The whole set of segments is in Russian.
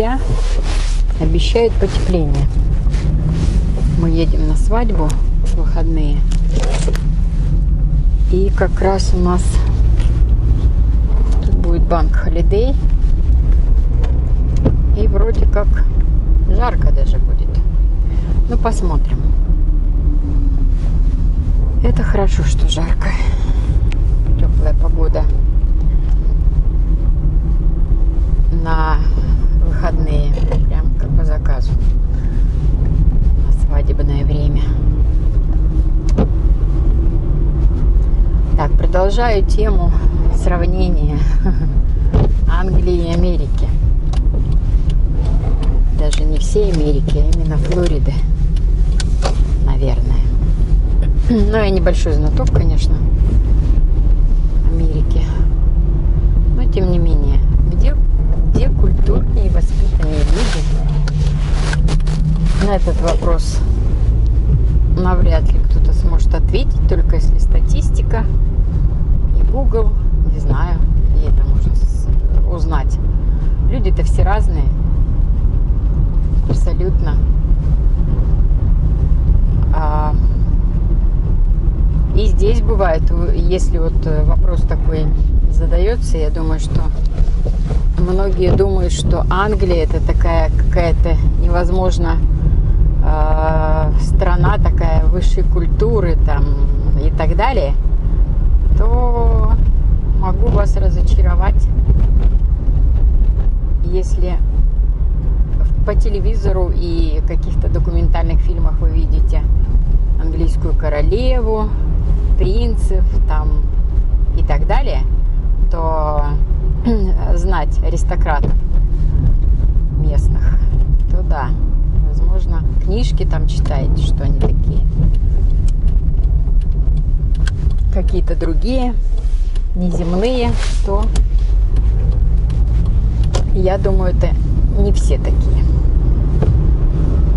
хотя обещают потепление. Мы едем на свадьбу в выходные. И как раз у нас тут будет банк Холидей. И вроде как жарко даже будет. Ну, посмотрим. Это хорошо, что жарко. Теплая погода. На выходные. Прям как по заказу. Свадебное время. Так, продолжаю тему сравнения Англии и Америки. Даже не всей Америки, а именно Флориды, наверное. Ну, я небольшой знаток, конечно, Америки. Но, тем не менее, где культурнее и воспитаннее люди? На этот вопрос навряд ли кто-то сможет ответить, только если статистика и Google, не знаю, и это можно узнать. Люди-то все разные, абсолютно. А, и здесь бывает, если вот э, вопрос такой задается, я думаю, что многие думают, что Англия это такая какая-то невозможно э, страна такая высшей культуры там и так далее, то могу вас разочаровать, если по телевизору и каких-то документальных фильмах вы видите английскую королеву, принцев там и так далее, то знать аристократов местных, то да, возможно, книжки там читаете, что они такие. Какие-то другие, неземные, то я думаю, это не все такие.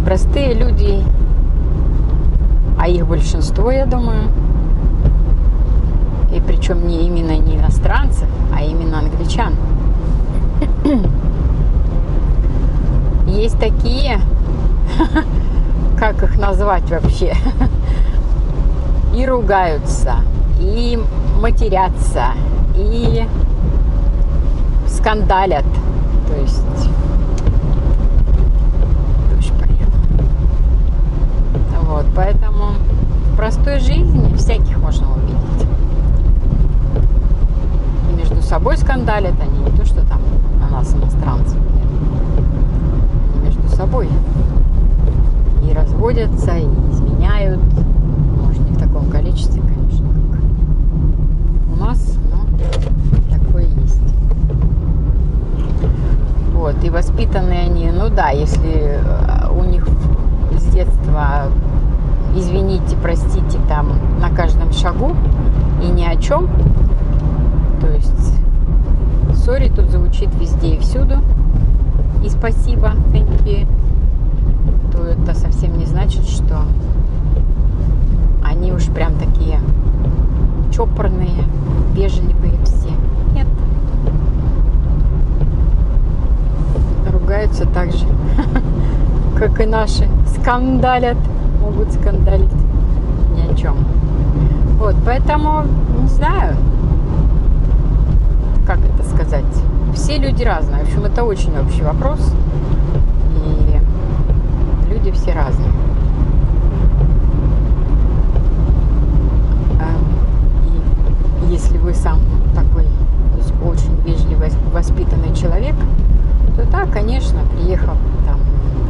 Простые люди, а их большинство, я думаю, причем не именно не иностранцев, а именно англичан. Есть такие, как их назвать вообще, и ругаются, и матерятся, и скандалят. То есть Вот, поэтому в простой жизни всяких можно увидеть. И между собой скандалят они, не то, что там на нас иностранцев. Нет. Они между собой и разводятся, и изменяют. Может, не в таком количестве, конечно, как у нас, но такое есть. Вот, и воспитанные они, ну да, если э, у них с детства извините, простите, там на каждом шагу и ни о чем. То есть сори тут звучит везде и всюду. И спасибо, thank you. То это совсем не значит, что они уж прям такие чопорные, вежливые все. Нет. Ругаются так же, как и наши. Скандалят могут скандалить ни о чем. Вот, поэтому, не знаю, как это сказать. Все люди разные. В общем, это очень общий вопрос. И люди все разные. А, и если вы сам такой очень вежливый, воспитанный человек, то да, конечно, приехав там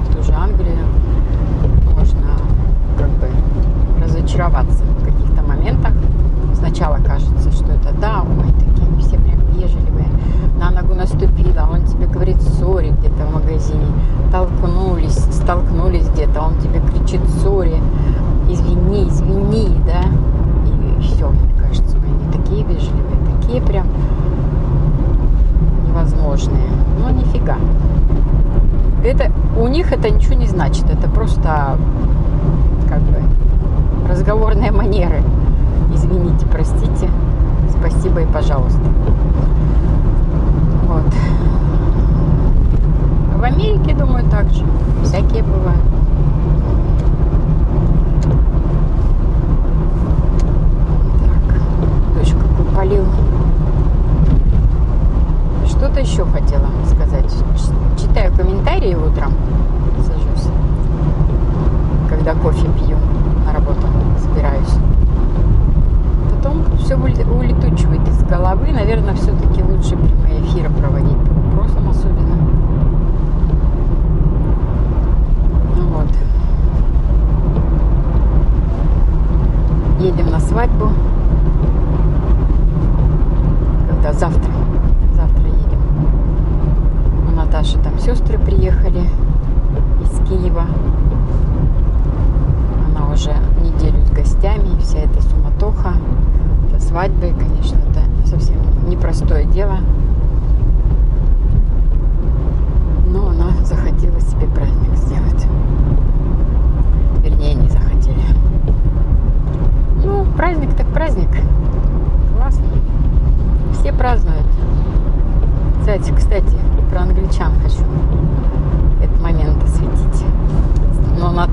в ту же Англию, как бы разочароваться в каких-то моментах. Сначала кажется, что это да, ой, такие все прям вежливые. На ногу наступила, он тебе говорит сори где-то в магазине. Толкнулись, столкнулись где-то, он тебе кричит сори, извини, извини, да. И все, мне кажется, они такие вежливые, такие прям невозможные. Ну, нифига. Это, у них это ничего не значит. Это просто как бы разговорные манеры. Извините, простите, спасибо и пожалуйста. Вот. В Америке, думаю, так же. Всякие бывают. Так, дождь какой полил. Что-то еще хотела сказать. Читаю комментарии утром. Сажусь. Когда кофе пью.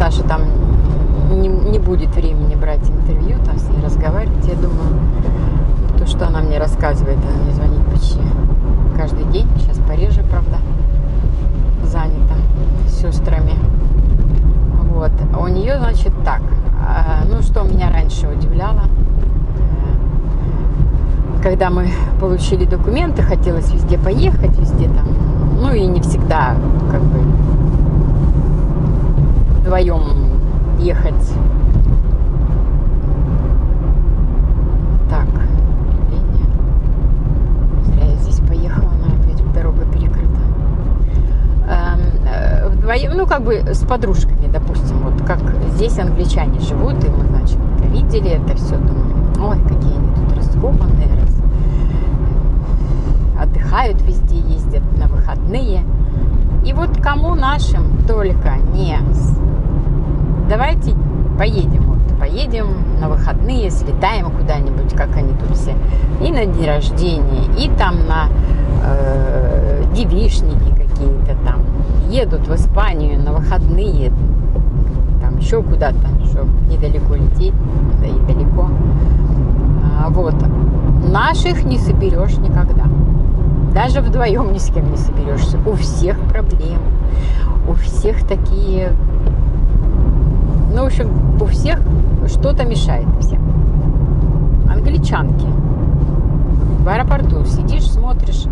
Наташа там не, не будет времени брать интервью, там с ней разговаривать. Я думаю, то, что она мне рассказывает, она мне звонит почти каждый день. Сейчас пореже, правда, занята сестрами. Вот. А у нее, значит, так. А, ну, что меня раньше удивляло, э, когда мы получили документы, хотелось везде поехать, везде там, ну и не всегда как бы вдвоем ехать. Так, линия. Зря я здесь поехала, она опять дорога перекрыта. Эм, э, Вдвоем, ну как бы с подружками, допустим, вот как здесь англичане живут, и мы, значит, это видели это все, думаем, ой, какие они тут раскованные, раз- отдыхают везде, ездят на выходные. И вот кому нашим только не давайте поедем, вот, поедем на выходные, слетаем куда-нибудь, как они тут все, и на день рождения, и там на э, девишники какие-то там, едут в Испанию на выходные, там еще куда-то, чтобы недалеко лететь, да и далеко. А, вот. Наших не соберешь никогда. Даже вдвоем ни с кем не соберешься. У всех проблемы. У всех такие... Ну, в общем, у всех что-то мешает всем. Англичанки. В аэропорту сидишь, смотришь,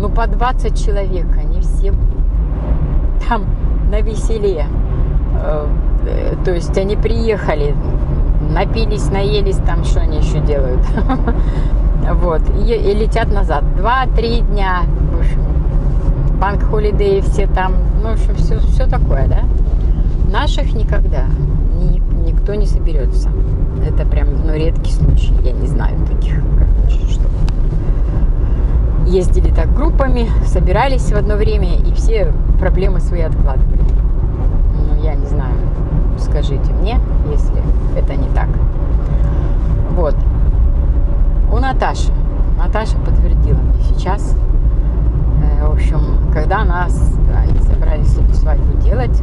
ну, по 20 человек. Они все там на веселе. Э, э, То есть они приехали, напились, наелись, там что они еще делают. Вот. И, и летят назад. Два-три дня. В общем, банк холидей все там. Ну, в общем, все, все такое, да? Наших никогда ни- никто не соберется. Это прям, ну, редкий случай. Я не знаю таких, короче, что ездили так группами, собирались в одно время и все проблемы свои откладывали. Ну, я не знаю. Скажите мне, если это не так. Вот. У Наташи. Наташа подтвердила мне сейчас. Э, В общем, когда нас, они собрались эту свадьбу делать,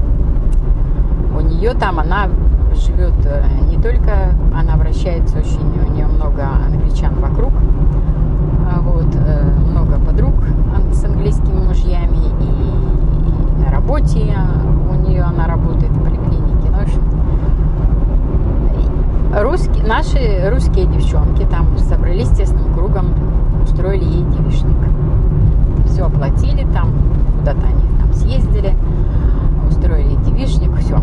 у нее там она живет э, не только, она вращается очень, у нее много англичан вокруг, а вот, э, много подруг с английскими мужьями, и, и на работе у нее она работает в поликлинике. Ну, в общем, русские, наши русские девчонки там собрались тесным кругом, устроили ей девичник. Все оплатили там, куда-то они там съездили, устроили девичник, все.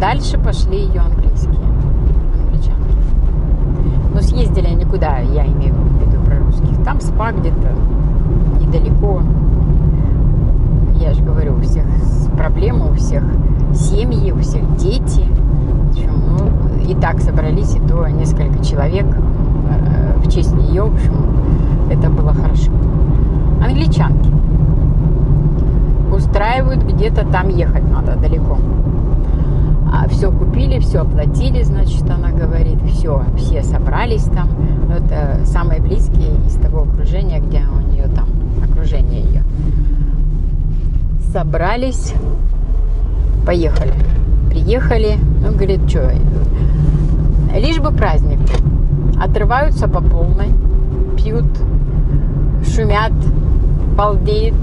Дальше пошли ее английские, англичанки. Но съездили они куда, я имею в виду про русских. Там спа где-то недалеко. Я же говорю, у всех проблемы, у всех семьи, у всех дети. Общем, ну, и так собрались, и то несколько человек э, в честь нее. В общем, это было хорошо. Англичанки устраивают где-то там ехать надо далеко. А все купили, все оплатили, значит, она говорит, все, все собрались там. Ну, это самые близкие из того окружения, где у нее там окружение ее. Собрались, поехали. Приехали, ну, говорит, что, лишь бы праздник. Отрываются по полной, пьют, шумят, балдеют,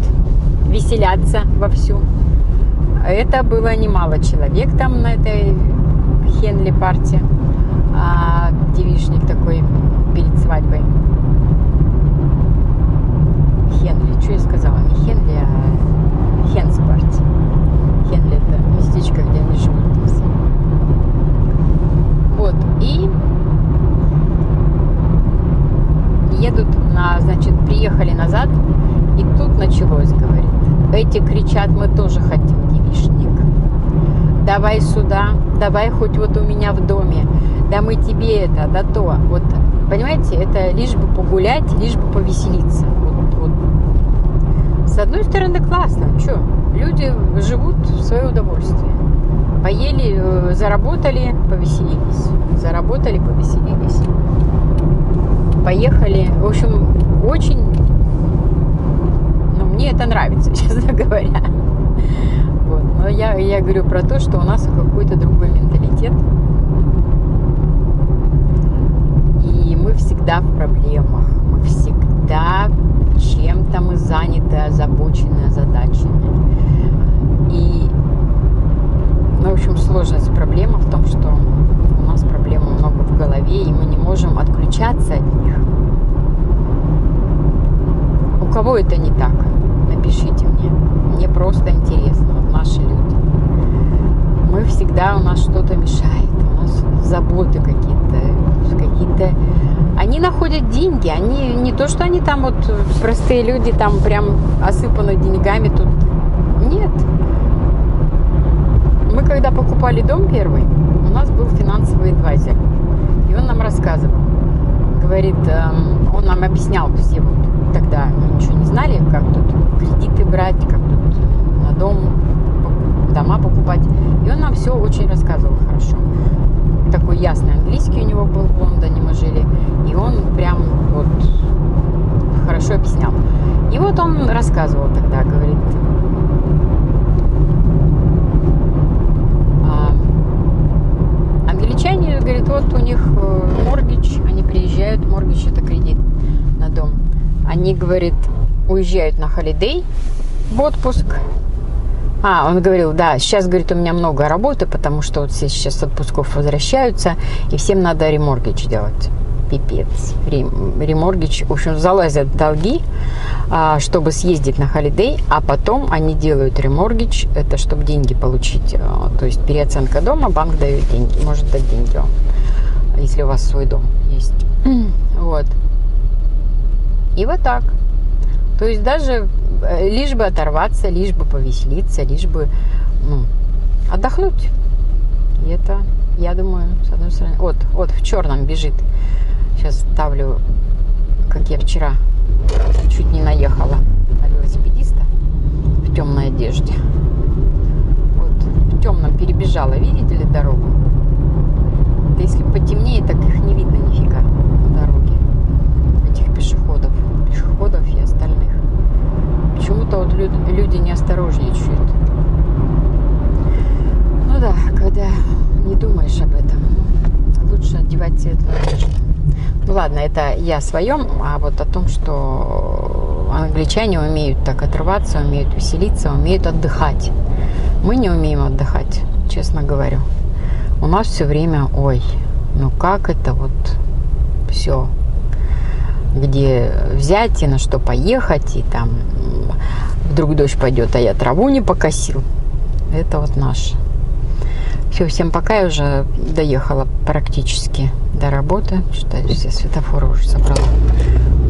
веселятся вовсю. Это было немало человек там на этой Хенли парте. А, девишник такой перед свадьбой. Хенли, что я сказала? Не Хенли, а Хенс парти. Хенли это местечко, где они живут. Вот. И едут на, значит, приехали назад, началось, говорит. Эти кричат, мы тоже хотим девишник. Давай сюда, давай хоть вот у меня в доме, да мы тебе это, да то. Вот, понимаете, это лишь бы погулять, лишь бы повеселиться. Вот, вот. С одной стороны, классно, что, люди живут в свое удовольствие. Поели, э, заработали, повеселились. Заработали, повеселились. Поехали. В общем, очень... Мне это нравится, честно говоря. Вот. Но я, я говорю про то, что у нас какой-то другой менталитет. И мы всегда в проблемах. Мы всегда чем-то мы заняты, озабочены, озадачены. И ну, в общем, сложность проблема в том, что у нас проблем много в голове, и мы не можем отключаться от них. У кого это не так? Напишите мне. Мне просто интересно, вот наши люди. Мы всегда, у нас что-то мешает, у нас заботы какие-то, какие-то... Они находят деньги, они не то, что они там вот простые люди, там прям осыпаны деньгами тут. Нет, мы когда покупали дом первый, у нас был финансовый адвайзер. И он нам рассказывал. Говорит, эм, он нам объяснял все вот тогда мы ничего не знали, как тут кредиты брать, как тут на дом, дома покупать. И он нам все очень рассказывал хорошо. Такой ясный английский у него был в Лондоне, мы жили. И он прям вот хорошо объяснял. И вот он рассказывал тогда, говорит, англичане, говорит, вот у них моргич, они приезжают, моргич это кредит на дом. Они, говорит, уезжают на холидей в отпуск. А, он говорил, да, сейчас, говорит, у меня много работы, потому что вот все сейчас отпусков возвращаются, и всем надо реморгич делать пипец. Реморгич, в общем, залазят долги, а, чтобы съездить на холидей, а потом они делают реморгич, это чтобы деньги получить. А, то есть переоценка дома, банк дает деньги, может дать деньги если у вас свой дом есть. Вот. И вот так. То есть даже э, лишь бы оторваться, лишь бы повеселиться, лишь бы ну, отдохнуть. И это, я думаю, с одной стороны... Вот, вот в черном бежит Сейчас ставлю, как я вчера чуть не наехала на велосипедиста в темной одежде. Вот в темном перебежала, видите ли, дорогу? Да если потемнее, так их не видно нифига Почему-то вот люди не осторожничают. Ну да, когда не думаешь об этом, лучше одевать светлую одежду. Ну ладно, это я о своем, а вот о том, что англичане умеют так отрываться, умеют веселиться, умеют отдыхать. Мы не умеем отдыхать, честно говорю. У нас все время, ой, ну как это вот все, где взять и на что поехать, и там вдруг дождь пойдет, а я траву не покосил. Это вот наш. Все, всем пока, я уже доехала практически до работы. Считаю, все светофоры уже собрала.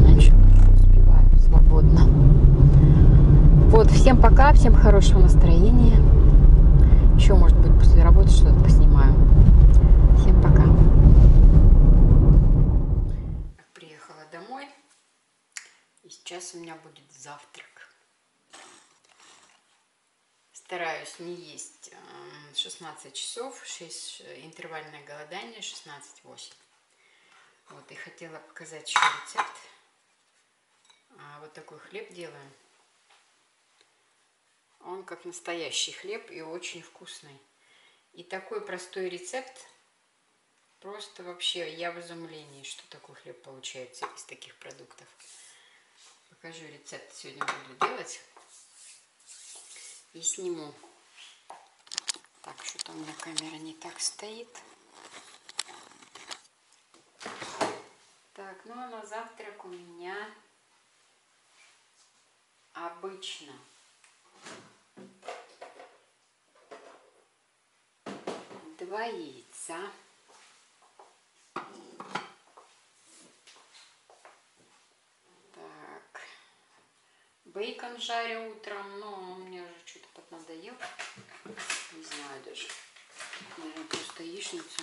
Ничего, успеваю свободно. Вот, всем пока, всем хорошего настроения. Еще, может быть, после работы что-то поснимаю. Всем пока. Приехала домой. И сейчас у меня будет завтрак. Стараюсь не есть 16 часов, 6 э, интервальное голодание, 16-8. Вот, и хотела показать еще рецепт. А, вот такой хлеб делаю. Он как настоящий хлеб и очень вкусный. И такой простой рецепт. Просто вообще я в изумлении, что такой хлеб получается из таких продуктов. Покажу рецепт. Сегодня буду делать и сниму. Так, что-то у меня камера не так стоит. Так, ну а на завтрак у меня обычно два яйца. бейкон жарю утром, но мне уже что-то поднадоел. Не знаю даже. Наверное, просто яичницу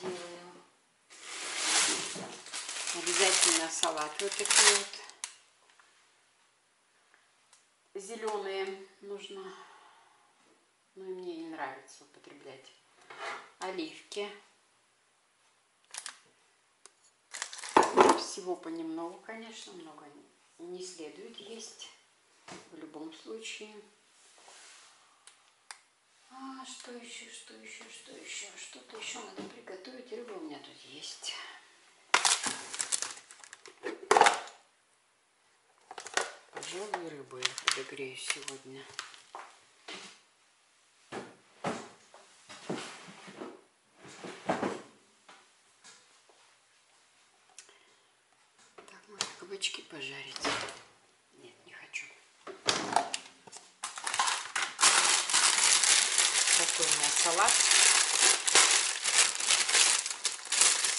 делаю. Обязательно салат вот такой вот. Зеленые нужно. Ну и мне не нравится употреблять. Оливки. Всего понемногу, конечно, много нет не следует есть в любом случае. А что еще, что еще, что еще? Что-то еще надо приготовить. Рыба у меня тут есть. Пожалуй, рыбу я подогрею сегодня. Так, кабачки пожарить? Нет, не хочу. Такой у меня салат.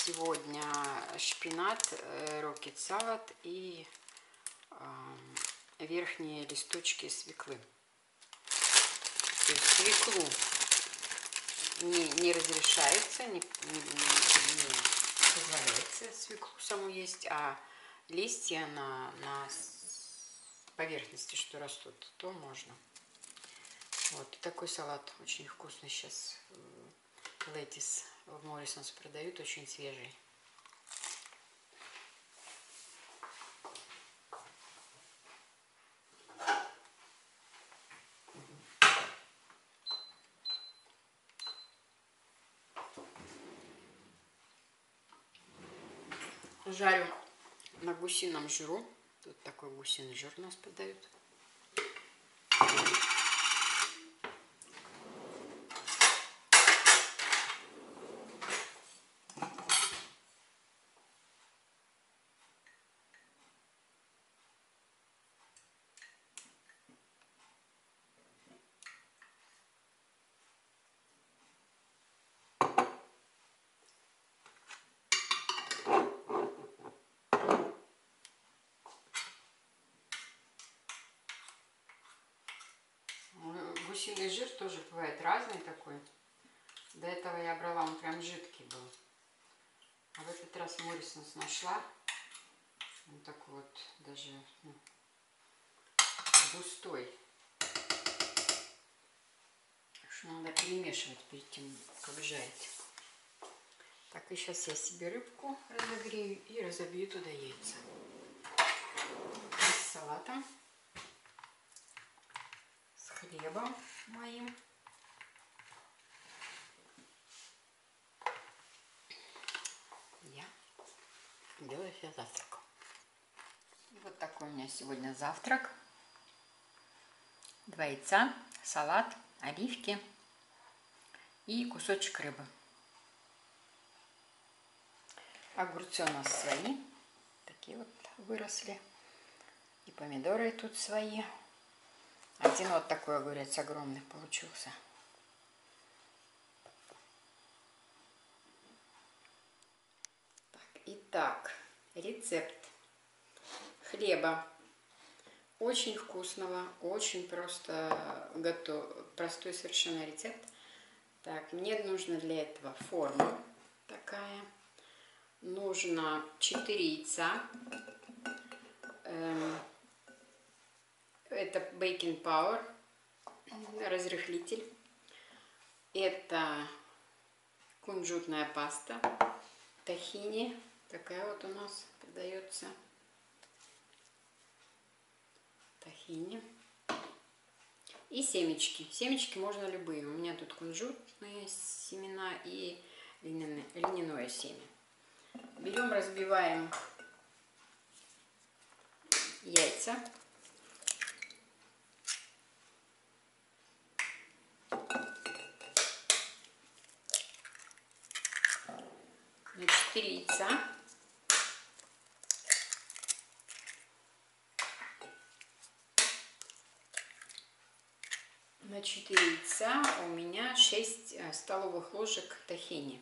Сегодня шпинат, рокет салат и верхние листочки свеклы. То есть свеклу не, не разрешается, не, не, не позволяется свеклу саму есть, а листья на, на поверхности, что растут, то можно. Вот такой салат очень вкусный сейчас. Летис в Моррисонс продают, очень свежий. жарю на гусином жиру. Тут такой гусиный жир у нас подают. Гусиный жир тоже бывает разный такой. До этого я брала, он прям жидкий был. А в этот раз Моррисонс нашла. Он такой вот даже ну, густой. Что надо перемешивать перед тем, как жарить. Так, и сейчас я себе рыбку разогрею и разобью туда яйца. С салатом хлебом моим. Я делаю себе завтрак. И вот такой у меня сегодня завтрак. Два яйца, салат, оливки и кусочек рыбы. Огурцы у нас свои, такие вот выросли. И помидоры тут свои. Один вот такой огурец огромный получился. Так, итак, рецепт хлеба. Очень вкусного, очень просто готов, простой совершенно рецепт. Так, мне нужно для этого форма такая. Нужно 4 яйца. Эм, это Baking Power, разрыхлитель. Это кунжутная паста, тахини. Такая вот у нас продается. Тахини. И семечки. Семечки можно любые. У меня тут кунжутные семена и льняное семя. Берем, разбиваем яйца. Значит, яйца. На 4 яйца у меня 6 э, столовых ложек тахини.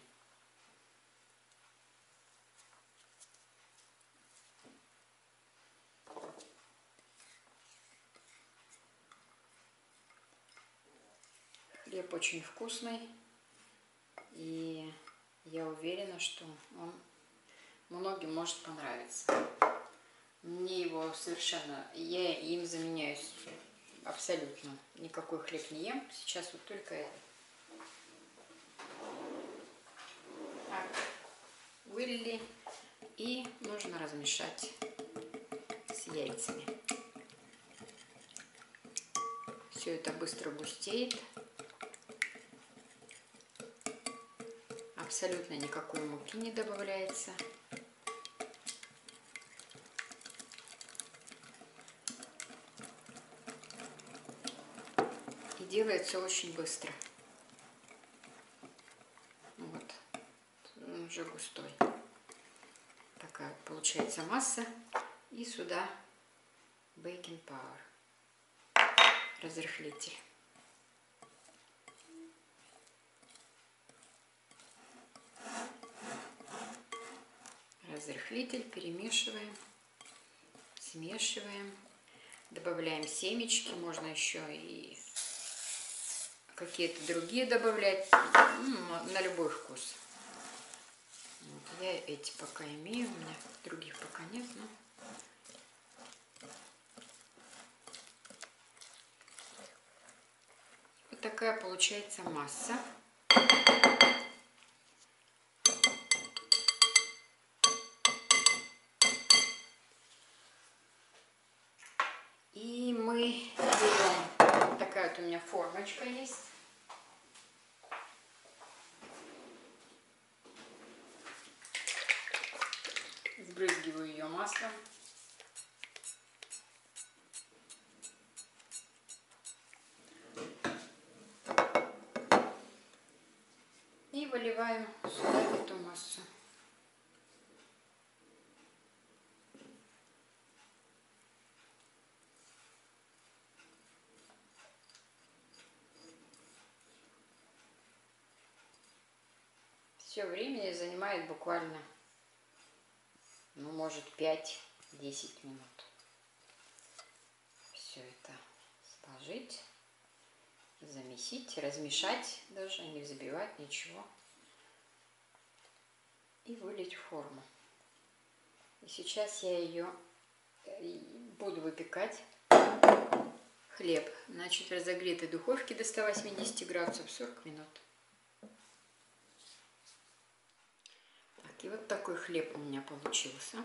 Хлеб очень вкусный. И я уверена, что он многим может понравиться. Мне его совершенно... Я им заменяюсь абсолютно. Никакой хлеб не ем. Сейчас вот только это. Так, вылили. И нужно размешать с яйцами. Все это быстро густеет. Абсолютно никакой муки не добавляется. И делается очень быстро. Вот. Он уже густой. Такая получается масса. И сюда бейкинг пауэр. Разрыхлитель. Разрыхлитель, перемешиваем, смешиваем, добавляем семечки, можно еще и какие-то другие добавлять, ну, на любой вкус. Вот, я эти пока имею, у меня других пока нет, но... Вот такая получается масса. Формочка есть. Сбрызгиваю ее маслом. Все времени занимает буквально, ну, может, 5-10 минут. Все это сложить, замесить, размешать даже, не взбивать ничего. И вылить в форму. И сейчас я ее э, буду выпекать. Хлеб, значит, в разогретой духовке до 180 градусов 40 минут. И вот такой хлеб у меня получился.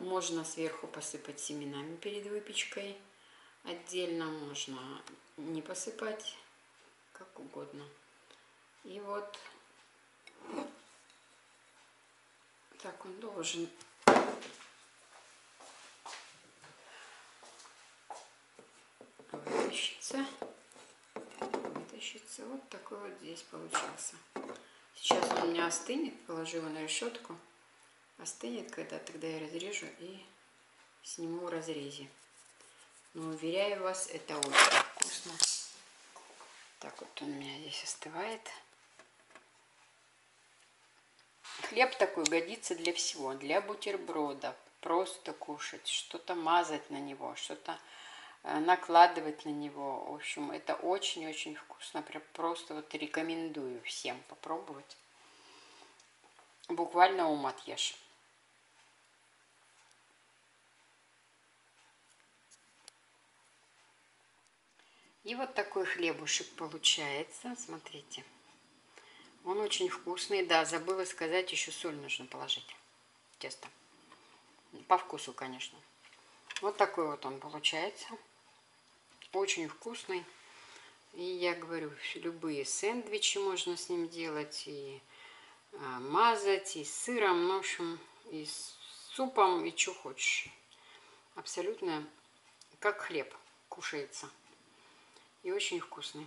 Можно сверху посыпать семенами перед выпечкой. Отдельно можно не посыпать, как угодно. И вот так он должен вытащиться. Вытащиться. Вот такой вот здесь получился. Сейчас он у меня остынет, положу его на решетку. Остынет, когда тогда я разрежу и сниму в разрезе. Но уверяю вас, это очень вкусно. Так вот он у меня здесь остывает. Хлеб такой годится для всего. Для бутерброда. Просто кушать, что-то мазать на него, что-то накладывать на него. В общем, это очень-очень вкусно. Прям просто вот рекомендую всем попробовать. Буквально ум отъешь. И вот такой хлебушек получается. Смотрите. Он очень вкусный. Да, забыла сказать, еще соль нужно положить. Тесто. По вкусу, конечно. Вот такой вот он получается. Очень вкусный. И я говорю, любые сэндвичи можно с ним делать, и а, мазать, и с сыром, в общем, и с супом, и что хочешь. Абсолютно как хлеб кушается. И очень вкусный.